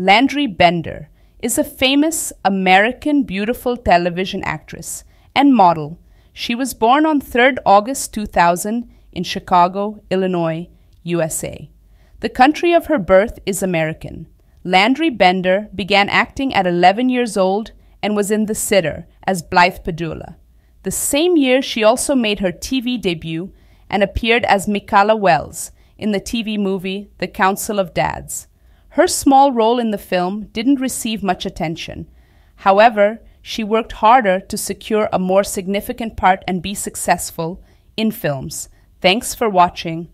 Landry Bender, is a famous American beautiful television actress and model. She was born on 3rd August 2000 in Chicago, Illinois, USA. The country of her birth is American. Landry Bender began acting at 11 years old and was in The Sitter as Blithe Pedulla. The same year, she also made her TV debut and appeared as Mykala Wells in the TV movie The Council of Dads. Her small role in the film didn't receive much attention. However, she worked harder to secure a more significant part and be successful in films. Thanks for watching.